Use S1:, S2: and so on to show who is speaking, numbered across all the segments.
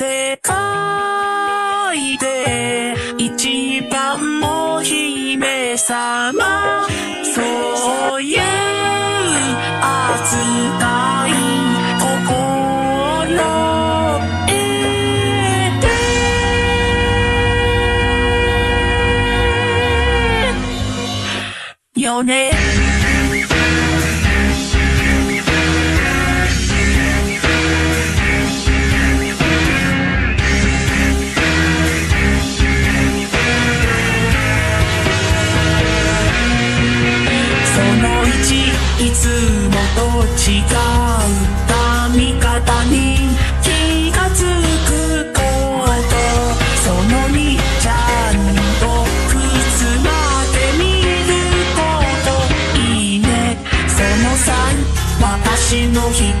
S1: 世界で一番お姫様。そういう扱い心得て。よね私の一言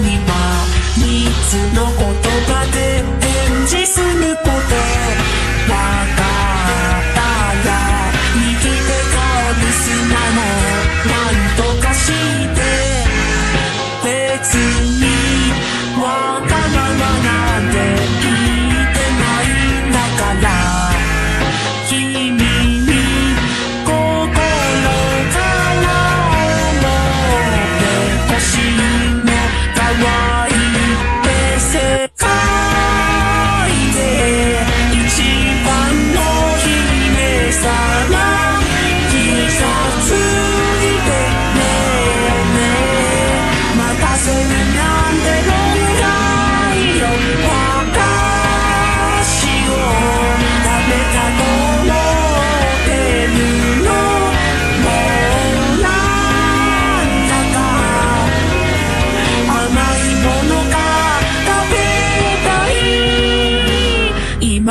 S1: には3つの言葉で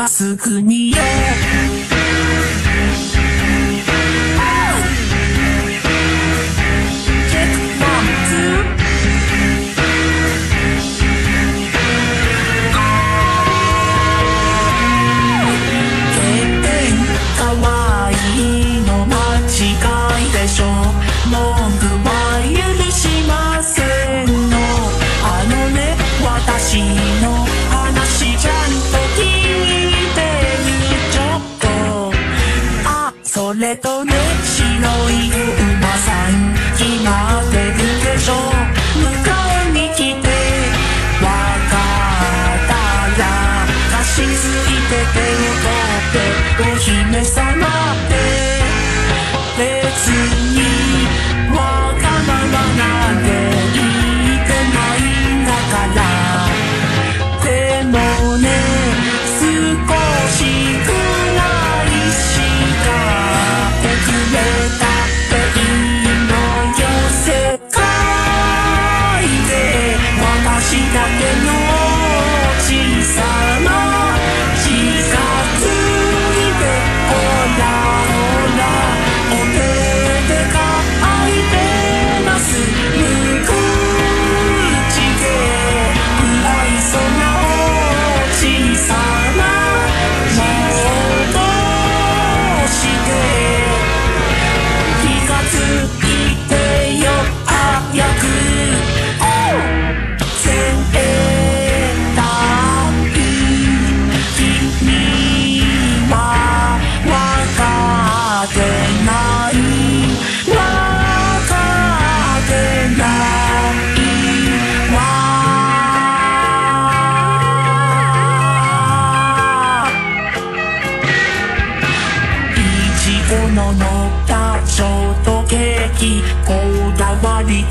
S1: 今すぐに、yeah! れとね白い馬さん決まってるでしょ迎えに来てわかったら貸し付い。て手を取ってお姫様ってレッツ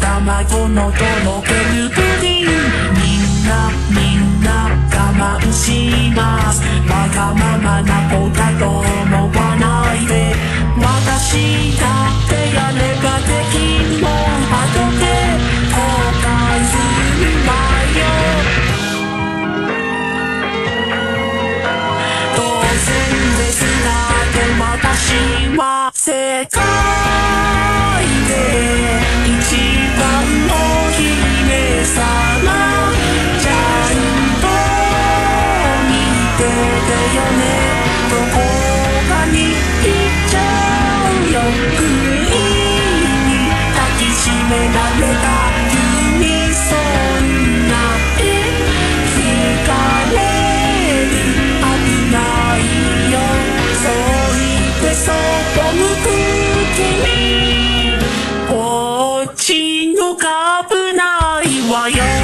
S1: 卵のとろけるプリン。みんなみんな我慢します。わがままな子だと思わないで。私だってやればできんのとで後悔するわよ当然ですがでも私は世界 why you're